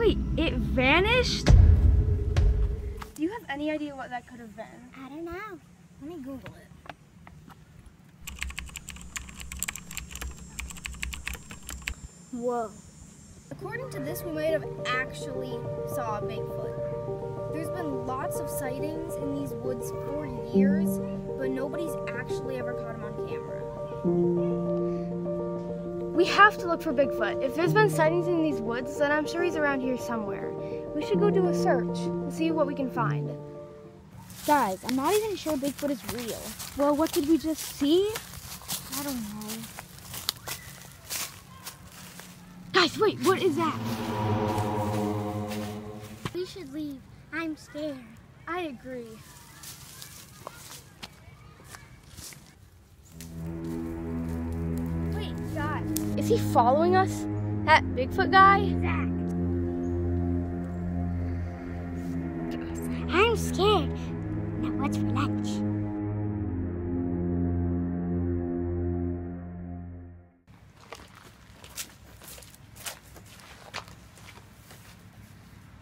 Wait, it vanished? Do you have any idea what that could have been? I don't know. Let me Google it. Whoa. According to this, we might have actually saw a Bigfoot. There's been lots of sightings in these woods for years, but nobody's actually ever caught him on camera. We have to look for Bigfoot. If there's been sightings in these woods, then I'm sure he's around here somewhere. We should go do a search and see what we can find. Guys, I'm not even sure Bigfoot is real. Well, what did we just see? I don't know. Guys, wait, what is that? We should leave. I'm scared. I agree. He following us? That Bigfoot guy? I'm scared. Now what's for lunch?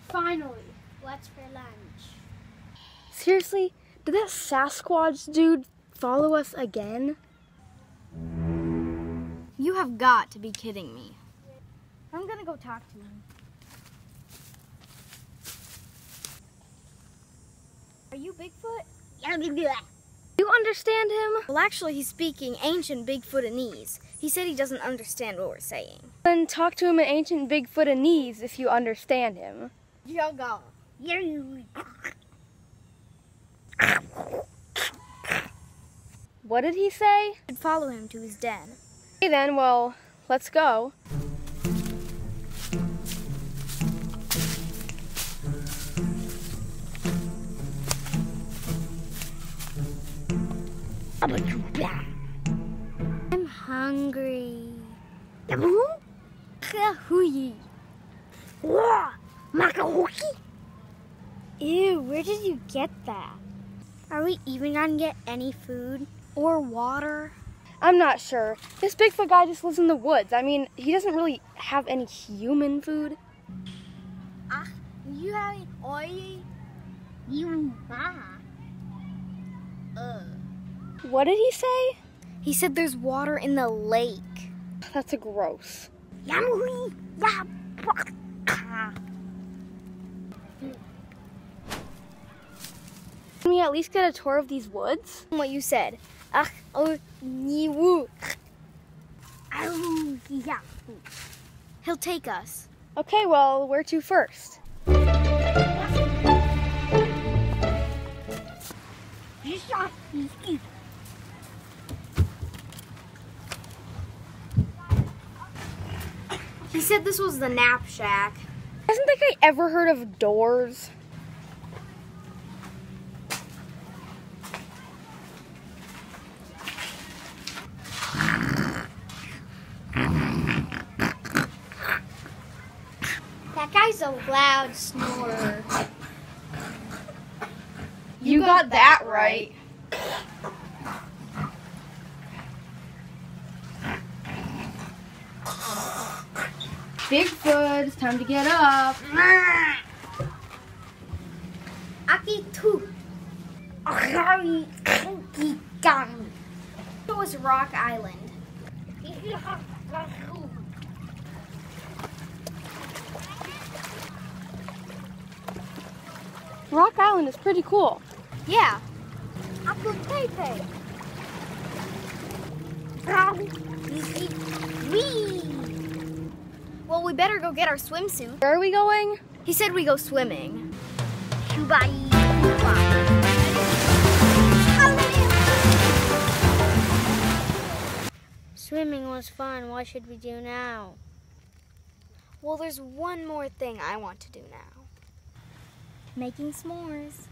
Finally. What's for lunch? Seriously? Did that Sasquatch dude follow us again? You have got to be kidding me. I'm gonna go talk to him. Are you Bigfoot? You understand him? Well, actually, he's speaking ancient Bigfootanese. He said he doesn't understand what we're saying. Then talk to him in ancient Bigfootanese if you understand him. Yoga. What did he say? Should follow him to his den. Okay then, well, let's go. I'm hungry. Ew, where did you get that? Are we even gonna get any food or water? I'm not sure. This Bigfoot guy just lives in the woods. I mean, he doesn't really have any human food. Ah, you have? You uh. What did he say? He said there's water in the lake. That's a gross. Can we at least get a tour of these woods? What you said. Ach, oh, woo. He'll take us. Okay, well, where to first? He said this was the nap shack. Hasn't that guy ever heard of doors? Guy's a loud snorer. You, got, that right. Bigfoot, it's time to get up. Aki tu. It was Rock Island. Rock Island is pretty cool. Yeah. Pepe. Well, we better go get our swimsuit. Where are we going? He said we go swimming. Swimming was fun. What should we do now? Well, there's one more thing I want to do now. Making s'mores.